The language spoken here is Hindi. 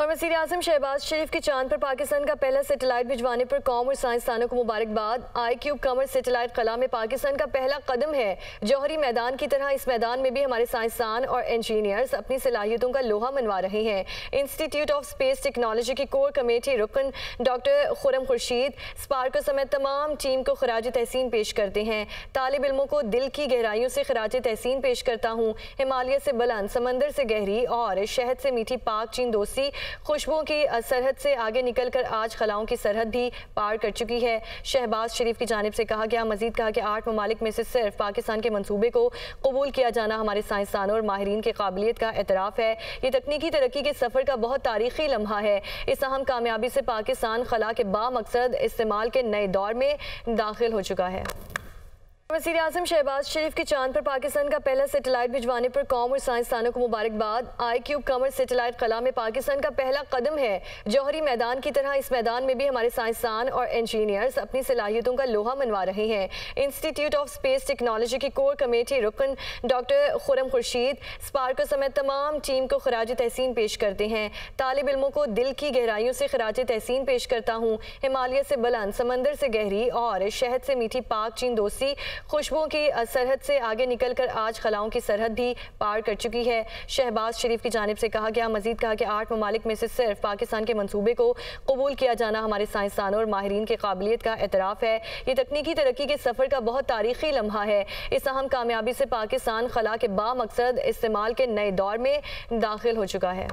और वज़ीर अजम शहबाज शरीफ की चाँद पर पाकिस्तान का पहला सेटेलाइट भिजवाने पर कौम और साइंसदानों को मुबारकबाद। आई क्यूब कमर सेटेलाइट कला में पाकिस्तान का पहला कदम है। जौहरी मैदान की तरह इस मैदान में भी हमारे साइंसदान और इंजीनियर्स अपनी सलाहियतों का लोहा मनवा रहे हैं। इंस्टीट्यूट ऑफ़ स्पेस टेक्नोलॉजी की कोर कमेटी रुकन डॉक्टर खुरम खुर्शीद स्पार्को समेत तमाम टीम को खराज तहसीन पेश करते हैं। तालब इलमों को दिल की गहराइयों से खराज तहसीन पेश करता हूँ। हिमालय से बुलंद, समंदर से गहरी और शहद से मीठी पाक चीन दोस्ती खुशबुओं की सरहद से आगे निकल कर आज खलाओं की सरहद भी पार कर चुकी है। शहबाज शरीफ की जानब से कहा गया, मजीद कहा कि आठ ममालिक में से सिर्फ़ पाकिस्तान के मनसूबे को कबूल किया जाना हमारे साइंसदानों और माहरीन की काबिलियत का एतराफ़ है। ये तकनीकी तरक्की के सफ़र का बहुत तारीखी लम्हा है। इस अहम कामयाबी से पाकिस्तान खला के बामकसद इस्तेमाल के नए दौर में दाखिल हो चुका है। वज़ीर अजम शहबाज शरीफ की चाँद पर पाकिस्तान का पहला सेटेलाइट भिजवाने पर कौम और साइंसदानों को मुबारकबाद। आई क्यूब कमर सेटेलाइट कला में पाकिस्तान का पहला कदम है जौहरी मैदान की तरह इस मैदान में भी हमारे साइंसदान और इंजीनियर्स अपनी सलाहियतों का लोहा मनवा रहे हैं। इंस्टीट्यूट ऑफ़ स्पेस टेक्नोलॉजी की कोर कमेटी रुकन डॉक्टर खुरम खुर्शीद स्पार्को समेत तमाम टीम को खराज तहसीन पेश करते हैं। तालब इलमों को दिल की गहराइयों से खराज तहसीन पेश करता हूँ। हिमालय से बुलंद, समंदर से गहरी और शहद से मीठी पाक चीन दोस्ती खुशबुओं की सरहद से आगे निकलकर आज खलाओं की सरहद भी पार कर चुकी है। शहबाज शरीफ की जानब से कहा गया, मजीद कहा कि आठ ममालिक में से सिर्फ़ पाकिस्तान के मनसूबे को कबूल किया जाना हमारे साइंसदानों और माहरीन की काबिलियत का एतराफ़ है। ये तकनीकी तरक्की के सफ़र का बहुत तारीखी लम्हा है। इस अहम कामयाबी से पाकिस्तान खला के बामकसद इस्तेमाल के नए दौर में दाखिल हो चुका है।